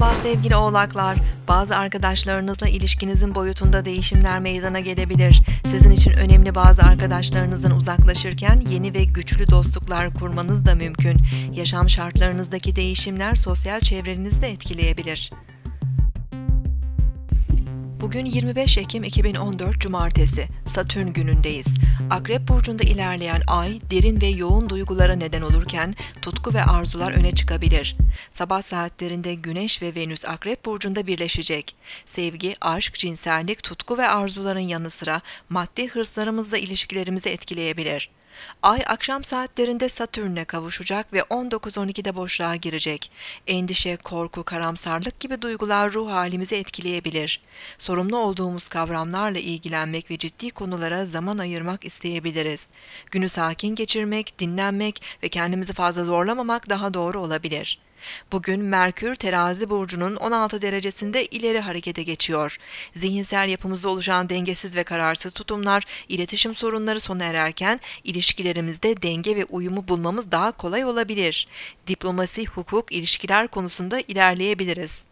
Merhaba sevgili oğlaklar. Bazı arkadaşlarınızla ilişkinizin boyutunda değişimler meydana gelebilir. Sizin için önemli bazı arkadaşlarınızdan uzaklaşırken yeni ve güçlü dostluklar kurmanız da mümkün. Yaşam şartlarınızdaki değişimler sosyal çevrenizi de etkileyebilir. Bugün 25 Ekim 2014 Cumartesi, Satürn günündeyiz. Akrep burcunda ilerleyen ay, derin ve yoğun duygulara neden olurken tutku ve arzular öne çıkabilir. Sabah saatlerinde Güneş ve Venüs Akrep burcunda birleşecek. Sevgi, aşk, cinsellik, tutku ve arzuların yanı sıra maddi hırslarımızla ilişkilerimizi etkileyebilir. Ay akşam saatlerinde Satürn'e kavuşacak ve 19-12'de boşluğa girecek. Endişe, korku, karamsarlık gibi duygular ruh halimizi etkileyebilir. Sorumlu olduğumuz kavramlarla ilgilenmek ve ciddi konulara zaman ayırmak isteyebiliriz. Günü sakin geçirmek, dinlenmek ve kendimizi fazla zorlamamak daha doğru olabilir. Bugün Merkür terazi burcunun 16 derecesinde ileri harekete geçiyor. Zihinsel yapımızda oluşan dengesiz ve kararsız tutumlar, iletişim sorunları sona ererken ilişkilerimizde denge ve uyumu bulmamız daha kolay olabilir. Diplomasi, hukuk, ilişkiler konusunda ilerleyebiliriz.